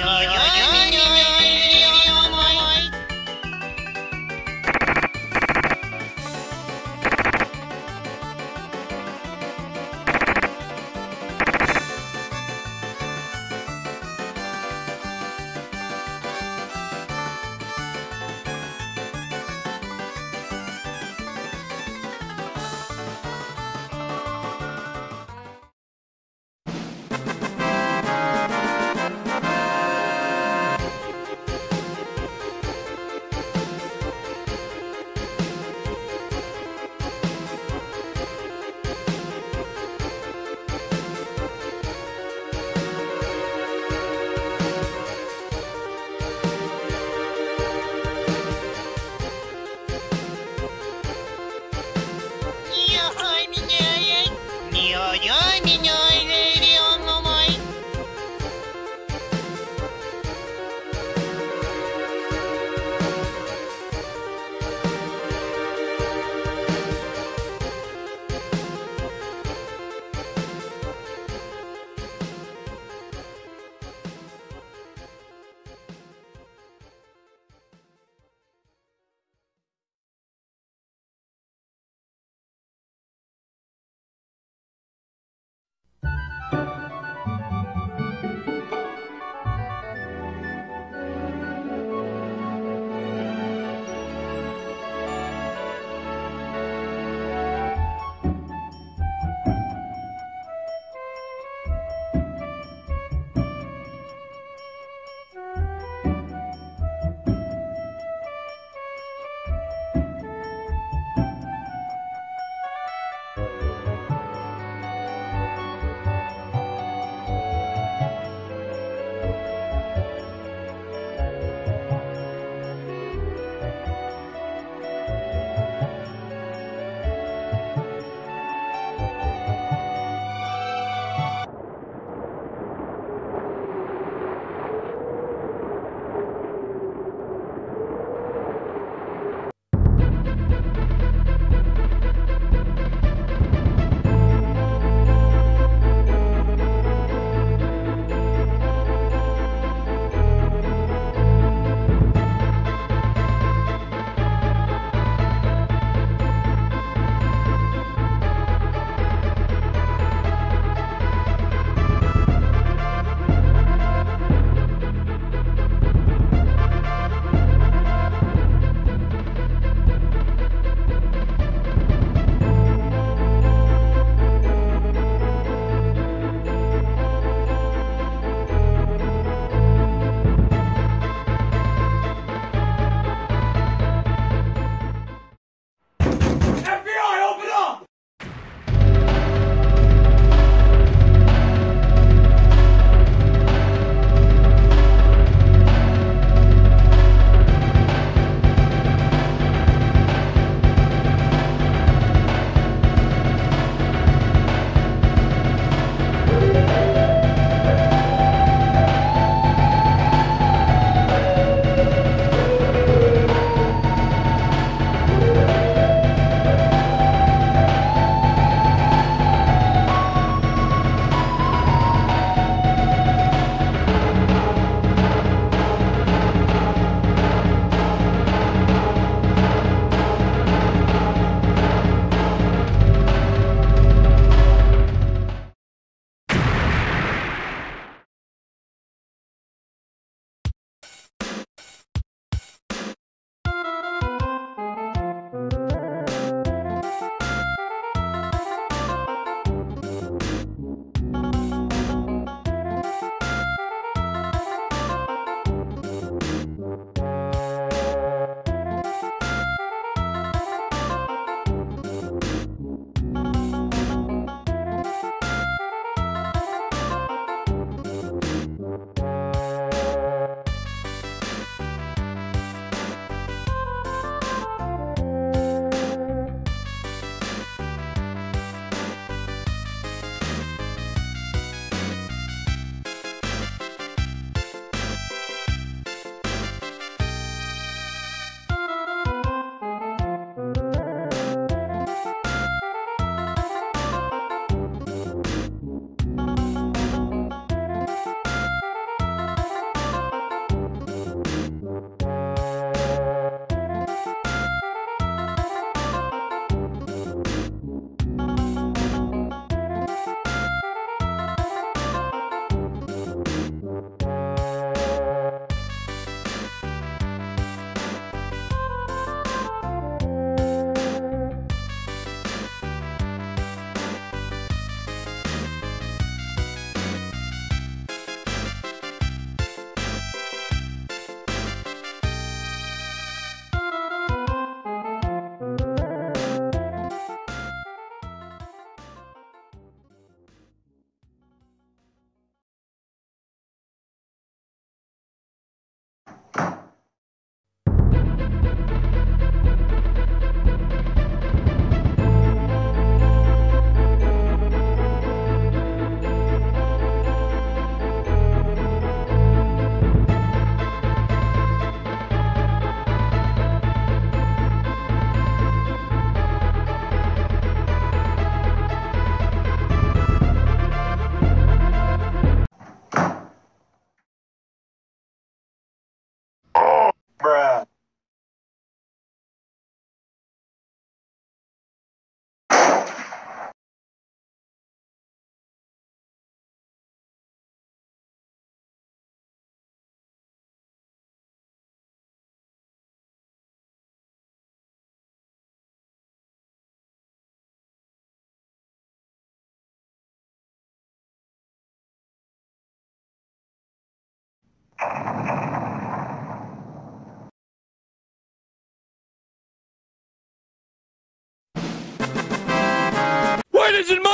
Niño, yo,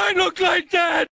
I look like that?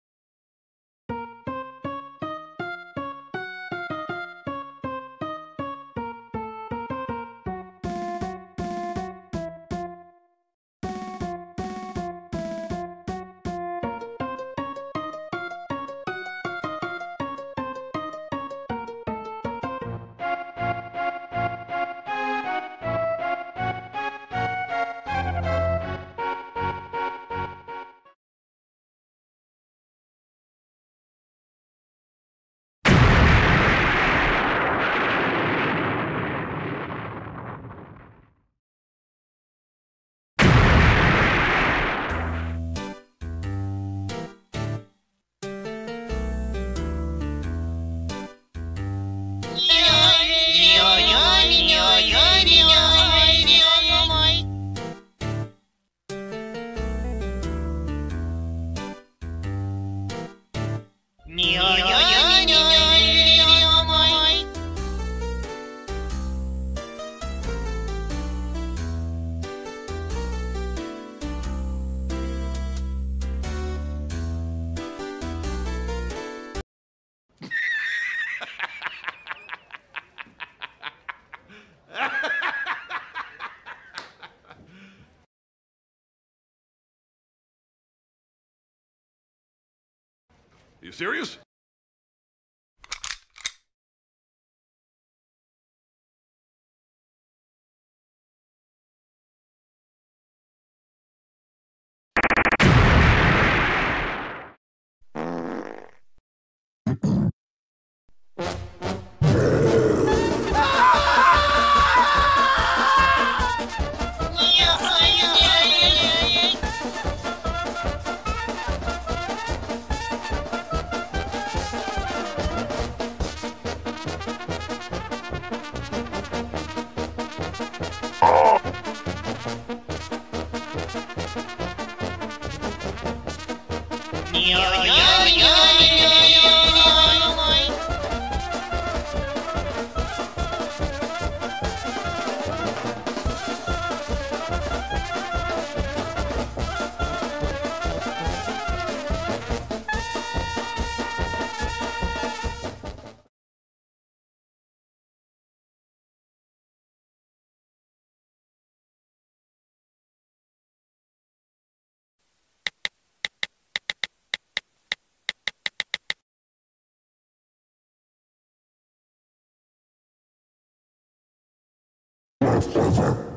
You serious? Thank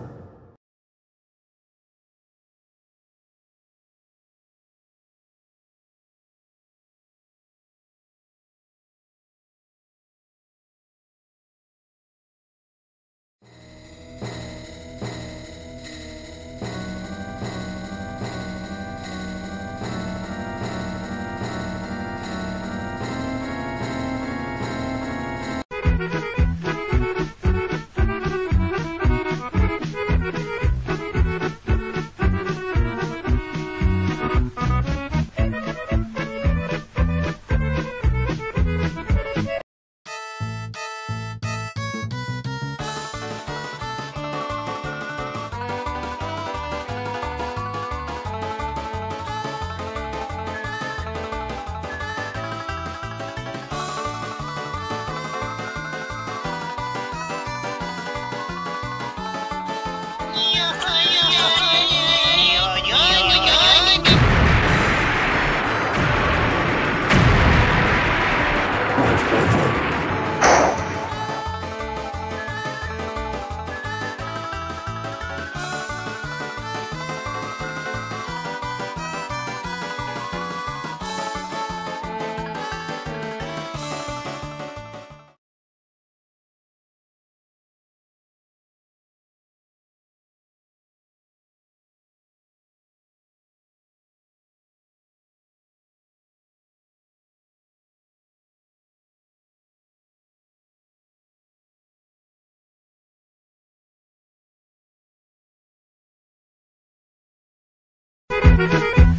Thank you.